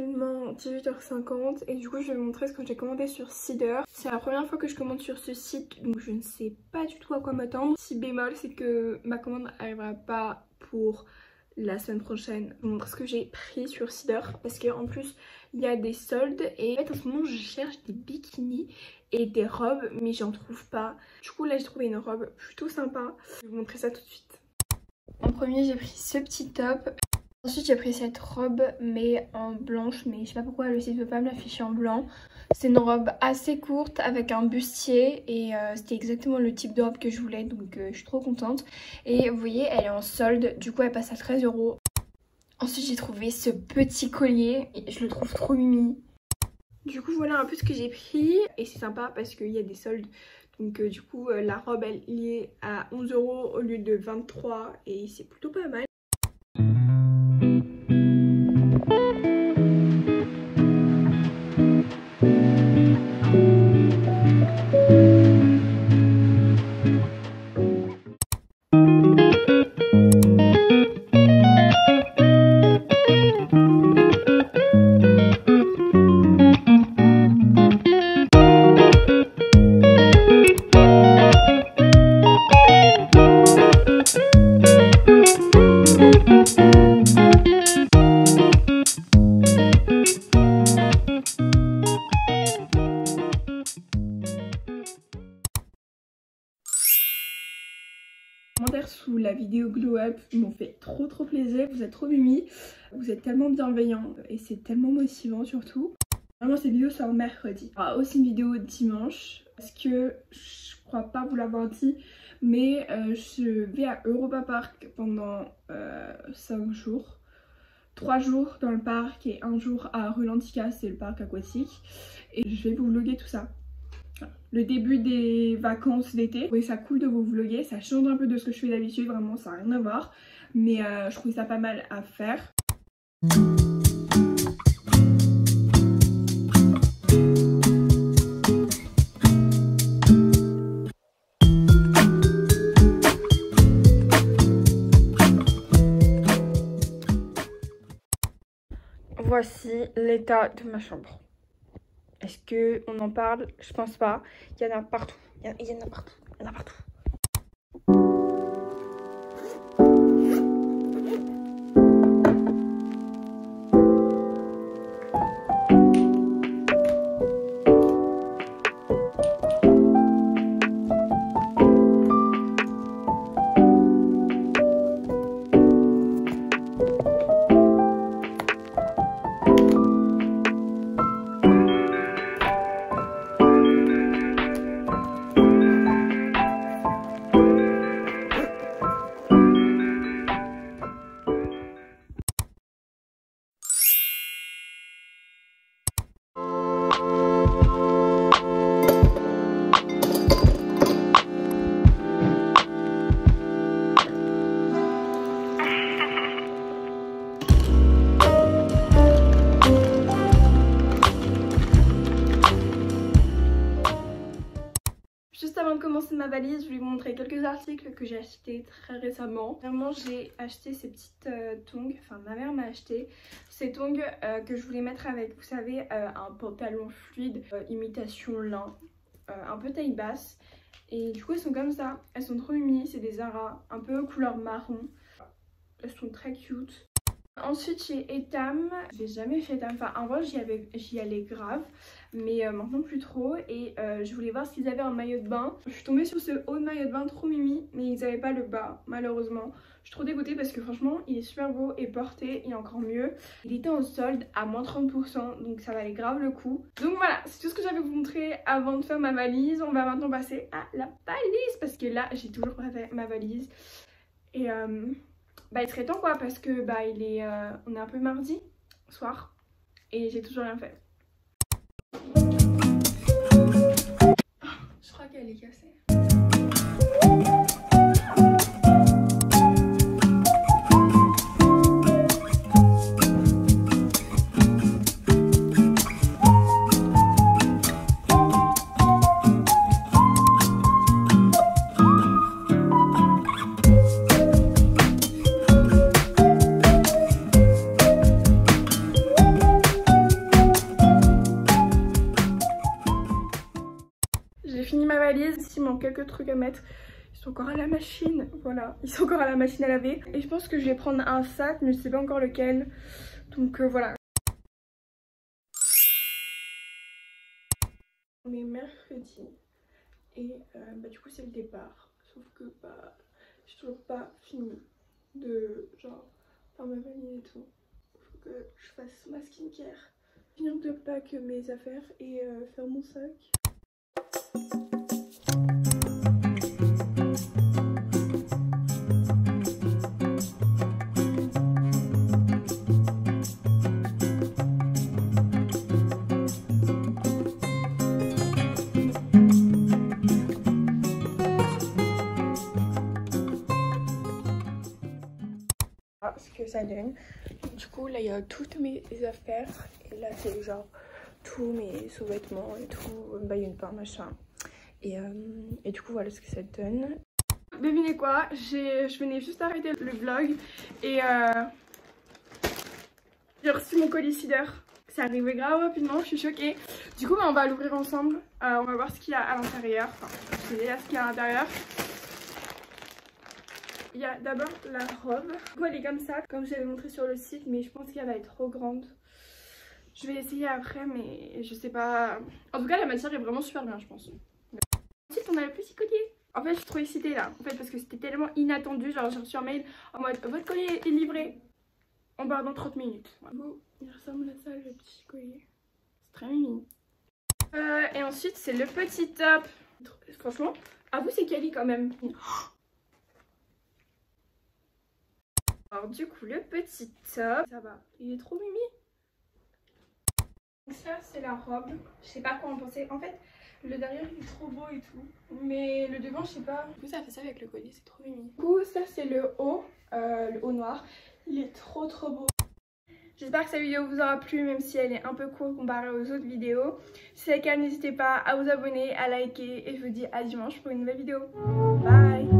maintenant 18h50 et du coup je vais vous montrer ce que j'ai commandé sur Cider. C'est la première fois que je commande sur ce site donc je ne sais pas du tout à quoi m'attendre. Si bémol c'est que ma commande n'arrivera pas pour la semaine prochaine. Je vous montrer ce que j'ai pris sur Cider parce qu'en plus il y a des soldes et en fait en ce moment je cherche des bikinis et des robes mais j'en trouve pas. Du coup là j'ai trouvé une robe plutôt sympa. Je vais vous montrer ça tout de suite. En premier j'ai pris ce petit top. Ensuite j'ai pris cette robe mais en blanche mais je sais pas pourquoi le site veut pas me l'afficher en blanc. C'est une robe assez courte avec un bustier et euh, c'était exactement le type de robe que je voulais donc euh, je suis trop contente. Et vous voyez elle est en solde du coup elle passe à 13 euros. Ensuite j'ai trouvé ce petit collier je le trouve trop mimi. Du coup voilà un peu ce que j'ai pris et c'est sympa parce qu'il y a des soldes donc euh, du coup la robe elle est à 11 euros au lieu de 23 et c'est plutôt pas mal. Thank you. Vidéo Glow Up m'ont fait trop trop plaisir, vous êtes trop mimi, vous êtes tellement bienveillants et c'est tellement motivant surtout. Vraiment cette vidéo sort mercredi. Il y aura aussi une vidéo dimanche parce que je crois pas vous l'avoir dit mais euh, je vais à Europa Park pendant 5 euh, jours. 3 jours dans le parc et un jour à Rulantica, c'est le parc aquatique. Et je vais vous vlogger tout ça le début des vacances d'été. Oui, ça cool de vous vlogger, ça change un peu de ce que je fais d'habitude, vraiment ça n'a rien à voir. Mais euh, je trouve ça pas mal à faire. Voici l'état de ma chambre. Est-ce qu'on en parle? Je pense pas. Il y en a partout. Il y en a partout. Il y en a partout. Valise, je vais vous montrer quelques articles que j'ai achetés très récemment. Vraiment, j'ai acheté ces petites euh, tongs, enfin ma mère m'a acheté ces tongs euh, que je voulais mettre avec, vous savez, euh, un pantalon fluide, imitation lin, un peu taille basse. Et du coup, elles sont comme ça, elles sont trop humides, c'est des Zara, un peu couleur marron. Elles sont très cute. Ensuite chez Etam, j'ai jamais fait Etam, enfin avant j'y allais grave mais euh, maintenant plus trop et euh, je voulais voir s'ils avaient un maillot de bain. Je suis tombée sur ce haut de maillot de bain trop mimi mais ils n'avaient pas le bas malheureusement. Je suis trop dégoûtée parce que franchement il est super beau et porté et encore mieux. Il était en solde à moins 30% donc ça valait grave le coup. Donc voilà c'est tout ce que j'avais vous montrer avant de faire ma valise. On va maintenant passer à la valise parce que là j'ai toujours pas fait ma valise et... Euh, bah il serait temps quoi parce que bah il est euh, on est un peu mardi soir et j'ai toujours rien fait. Je crois qu'elle est cassée. Petit, il manque quelques trucs à mettre. Ils sont encore à la machine, voilà, ils sont encore à la machine à laver. Et je pense que je vais prendre un sac, mais je sais pas encore lequel. Donc euh, voilà. On est mercredi et euh, bah, du coup c'est le départ. Sauf que bah, j'ai toujours pas fini de genre faire ma valise et tout. Faut que je fasse ma skincare, finir de pack mes affaires et euh, faire mon sac. Ça donne. Du coup, là, il y a toutes mes affaires. Et là, c'est genre tous mes sous-vêtements et tout. Bah, une part machin. Et, euh, et, du coup, voilà ce que ça donne. Devinez quoi? Je venais juste arrêter le vlog. Et euh, j'ai reçu mon colis C'est arrivé grave rapidement, je suis choquée. Du coup, bah, on va l'ouvrir ensemble. Euh, on va voir ce qu'il y a à l'intérieur. Enfin, je vais ce qu'il y a à l'intérieur. Il y a d'abord la robe. Elle est comme ça, comme je l'avais montré sur le site, mais je pense qu'elle va être trop grande. Je vais essayer après, mais je sais pas. En tout cas, la matière est vraiment super bien, je pense. Ensuite, on a le petit collier. En fait, je suis trop excitée là. En fait, parce que c'était tellement inattendu. Genre, j'ai reçu un mail en mode votre collier est livré. On part dans 30 minutes. il ressemble à ça le petit collier. C'est très mimi. Euh, et ensuite, c'est le petit top. Franchement, à vous, c'est Kelly quand même. Alors du coup le petit top, ça va, il est trop mimi. Donc ça c'est la robe, je sais pas quoi en penser. En fait le derrière il est trop beau et tout, mais le devant je sais pas. Du coup ça fait ça avec le collier, c'est trop mimi. Du coup ça c'est le haut, euh, le haut noir, il est trop trop beau. J'espère que cette vidéo vous aura plu même si elle est un peu courte comparée aux autres vidéos. Si c'est le cas n'hésitez pas à vous abonner, à liker et je vous dis à dimanche pour une nouvelle vidéo. Bye